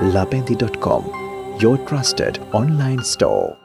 labendi.com, your trusted online store.